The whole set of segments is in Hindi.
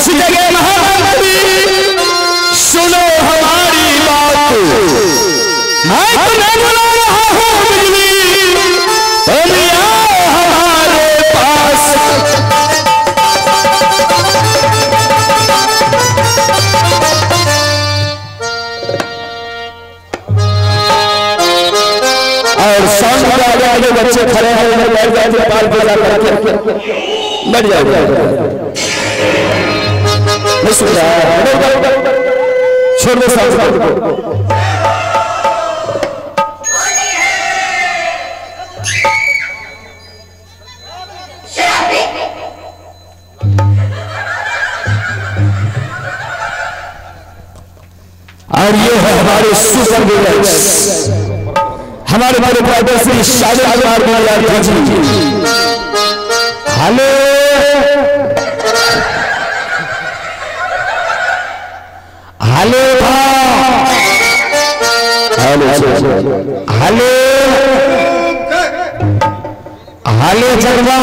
इस जगह महामंत्री सुनो हमारी बात। मैं तो तुम्हें बुला रहा हूँ, बिजली। तुम आओ हमारे पास। और सामने आगे आगे बच्चे खड़े हैं बैठ जाए पाल पूजा करके बैठ जाओ। और ये है हमारे सुपर विलेज। हमारे बड़े ब्रदर श्री शादी कुमार जी। हेलो। हेलो जगवा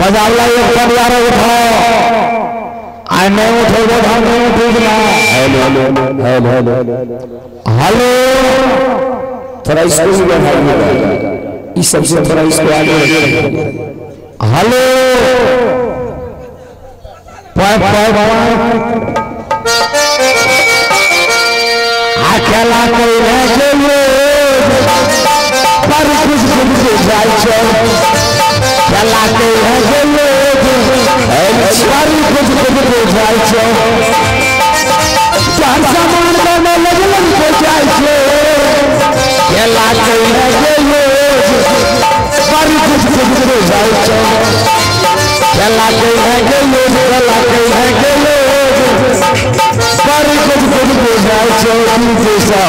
बजावला एक परिवार उठाओ। आ नहीं उठेगा धान नहीं उठेगा हेलो हेलो। हेलो हेलो थोड़ा इसको भी बढ़ाइए इस सबसे थोड़ा इसको आगे हेलो। पाय पाय अकेला कोई रह पर कुछ कुछ जाए छे अकेला कोई रह पर कुछ कुछ जाए छे चार सामान में लगन को जाए छे अकेला कोई रह पर कुछ कुछ जाए छे अकेला कोई रह अकेला कोई रह प्रेशा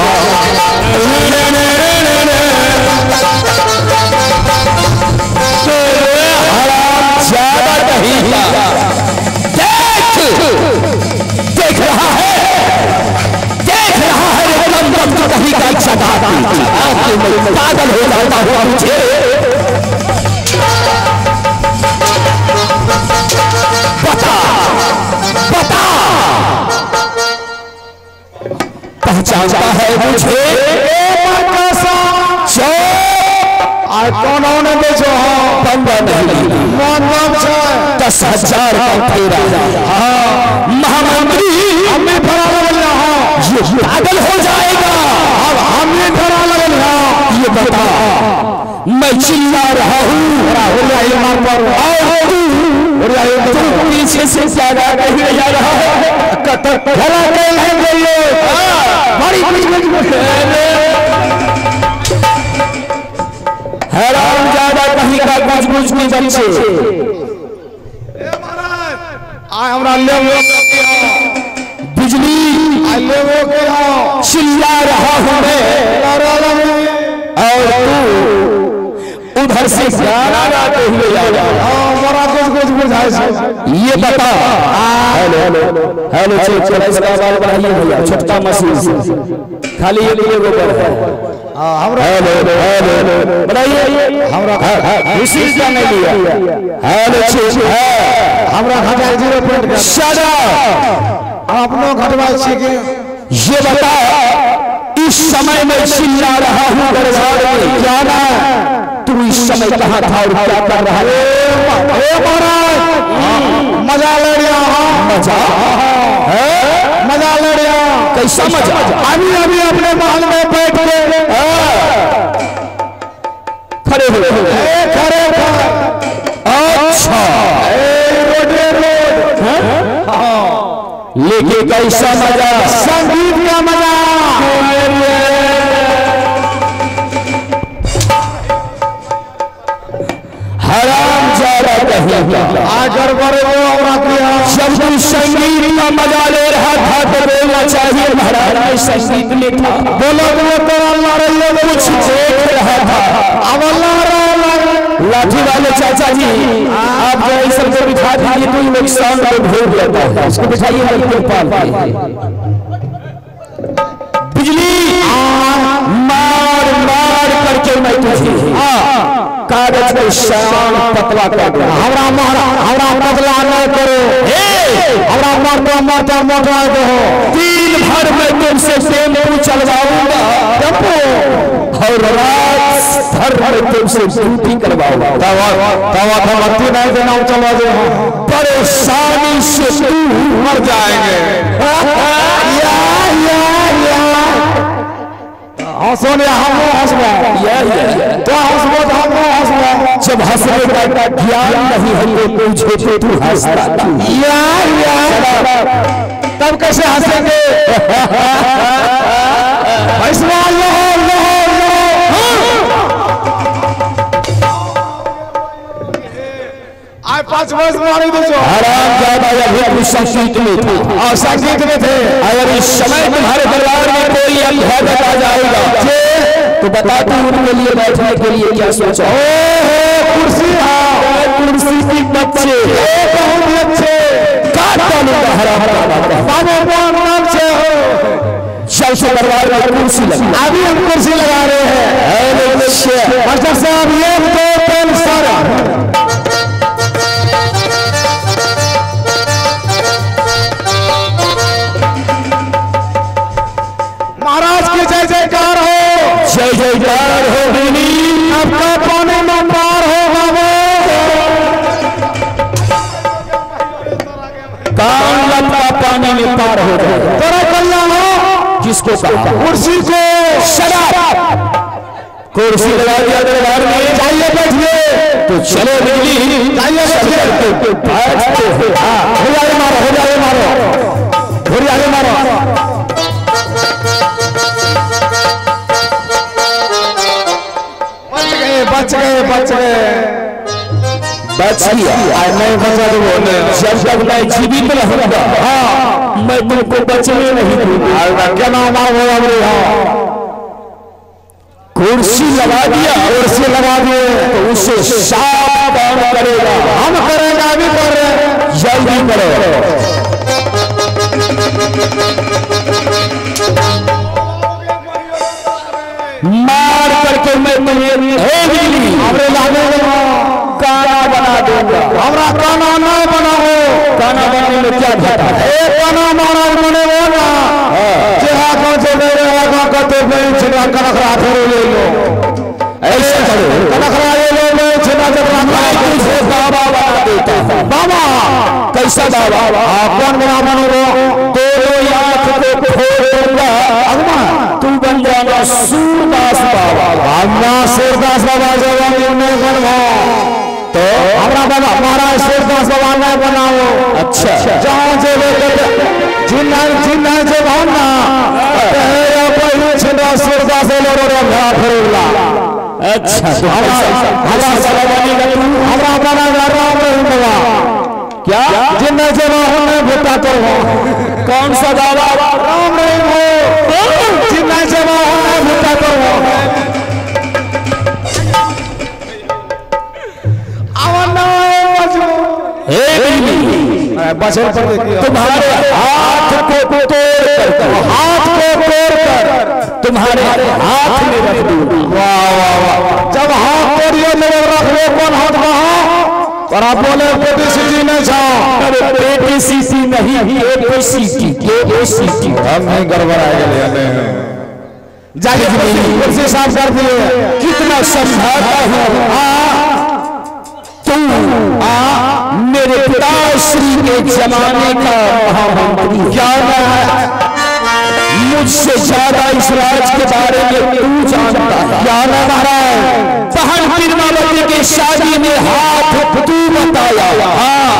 पहचानता है मुझे। कौन होने बेचो हाँ पंद्रह नहीं कौन दस हज़ार का फेरा हाँ महामंत्री। हमें भरा लगल ये पागल हो जाएगा। अब हमें भरा लगल हाँ। ये बता। मैं चिल्ला रहा हूँ। पीछे से ज़्यादा नहीं जा रहा है। भला कहीं है ये बड़ी हैरान ज़्यादा कहीं का कुछ कुछ नहीं बच्चे। आय हमरा लेवो के बिजली आय लेवो के हो चिल्ला रहा हूँ मैं। और तू उधर से गाना गाते हुए जा। रहा है। हाँ बड़ा कुछ कुछ बुझाई छै ये बता हेलो हेलो इसका आवाज़ बढ़ाइए भैया छोटका मशीन से खाली ये लिए पर है हमरा हेलो हेलो बढ़ाइए हमरा उसी का नहीं लिया हेलो है हमरा घटा ज़ीरो पॉइंट अप अपनो घटवाई छै के ये बता इस समय में चिल्ला रहा हूँ दरबार में जाना तू इस समय कहाँ था और क्या कर रहा है? महाराज मज़ा ले रहा हाँ? मज़ा है? मज़ा ले रहा कैसा मज़ा? अभी अभी अपने महल में बैठ के। खड़े हो खड़े अच्छा। रोडे रोड। लेके कैसा मज़ा? किया जब तू संगीत का मज़ा ले रहा था तो बोलना चाहिए महाराज संगीत में था। बोलो बोलो तेरा लड़ाई कुछ देख रहा था। अब अल्लाह लाठी वाले चाचा जी आप जो इस सबको बिठा दीजिए तो लोग शाम को भोग लेता है। इसको बिठाइए पे बिजली मार मैं तुझे कागज़ में शान पतला कर दूँगा हमरा मारा हमरा बदला न करो। हमरा मारता मारता मोटा दो दिन भर में तुमसे टेंपू चलवाऊँगा। टेंपू और रात भर में तुमसे ड्यूटी करवाऊँगा तवा तवा तवा तू नहीं देना चलो दे परेशानी से तू मर जाएँगे। या या या हंसो ने हम यह तो हंसबो तो हम हंसवा जब हंसने का ज्ञान नहीं है तो तुझे तो तू हंसता या या। तब कैसे हंसेंगे? हंसवा लो पाँच वर्ष मारी दो जो आराम ज़्यादा या भी संगीत में था। और संगीत में थे। अगर इस समय तुम्हारे दरबार में कोई अभ्यागत आ जाएगा। तो बता तू उनके लिए बैठने के लिए क्या सोचा कुर्सी हाँ कुर्सी की बच्चे। बहुत ही अच्छे। से हो? दरबार में कुर्सी लगी। अभी हम कुर्सी लगा रहे हैं। मास्टर साहब ये दो तीन सर। जयकार हो आपका पानी में पार हो बाबू कान लपका पानी में पार हो जाए तेरा कल्याण हो। कहा। कुर्सी को। शराब कुर्सी लगा दिया दरबार में। जाइए बैठिए। तो चलो बिजली जाइए बैठिए। बैठते हाँ, हो जाए मारो हो जाए मारो। हो जाए मारो। बच गए बच गए। बच गया। नहीं बचा तो जब तक मैं जीवित रहूँगा हाँ। मैं तुमको बचने नहीं दूँगा। क्या नाम मारो बोला हाँ। कुर्सी लगा दिया कुर्सी लगा दिए तो उसे साफ़ करेगा। हम करेगा अभी कर रहे जल्दी करो। हा कते नहीं छिना कनक रात हो ले लो ऐसा करो कनक ले लो छिना जब बाबा कैसा बाबा कौन बना तू बन जाना सूरदास बाबा बाबा तो बाबा बाबा अच्छा जिन्ना जिन्ना से भावना तेरा कोई छिना शेरदास लो फिरला अच्छा तो हमरा हमरा तू हमरा बना राम रहीम बाबा क्या? जिन्ना से होने भूता तो हो। कौन सा दावा? राम रहीम हो। जिन्ना से होने भूता तो हो। आवना मजू हे बिजली बचन पर तुम्हारे हाथ को तोड़ कर। हाथ को तोड़ कर। तुम्हारे हाथ में रख दूँगा। वाह वाह वाह जब हाथ तोड़िए मेरे रखो कौन हाथ कहा और आप बोले पेटी सीटी नहीं जाओ। अरे बेटी नहीं हम नहीं गड़बड़ाए जाइए साफ़ कर दिए। कितना समझाता हूँ? तू आ, मेरे पिताश्री के जमाने का महामंत्री। क्या है? मुझसे ज़्यादा इस राज के बारे में तू जानता है। क्या ना महाराज बहन पीरमावती की शादी में हाथ तू बताया। हाँ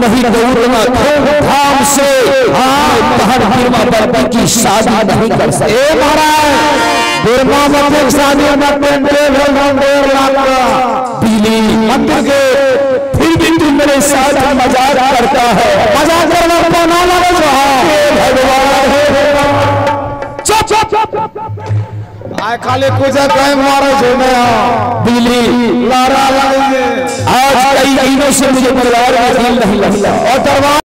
नहीं तो उतना धूमधाम से हाँ बहन पीरमावती की शादी नहीं कर सकते। महाराज बिरमा मंदिर शादी में पेंटे लाख का पीली मंदिर के फिर भी तू मेरे साथ मज़ाक करता है। मज़ाक करना आए खाली पूजा कहीं मारो मैं बिजली लारा लगे आज कई महीनों से मुझे परिवार में नहीं लगता और दरबार